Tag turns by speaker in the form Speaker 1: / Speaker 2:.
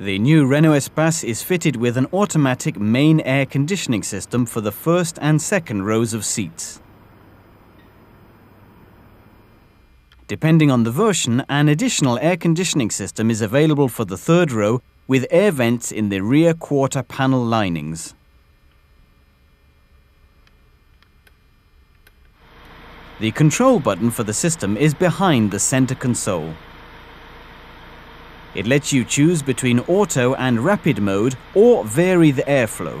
Speaker 1: The new Renault Espace is fitted with an automatic main air conditioning system for the first and second rows of seats. Depending on the version, an additional air conditioning system is available for the third row with air vents in the rear quarter panel linings. The control button for the system is behind the center console. It lets you choose between auto and rapid mode or vary the airflow.